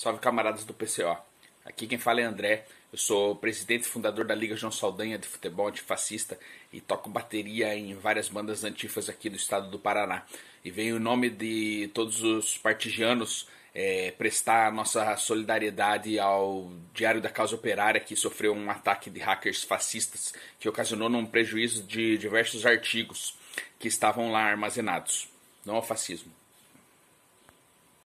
Salve camaradas do PCO. Aqui quem fala é André. Eu sou presidente e fundador da Liga João Saldanha de Futebol Antifascista e toco bateria em várias bandas antifas aqui do estado do Paraná. E venho em nome de todos os partigianos é, prestar nossa solidariedade ao Diário da Causa Operária, que sofreu um ataque de hackers fascistas que ocasionou um prejuízo de diversos artigos que estavam lá armazenados. Não ao fascismo.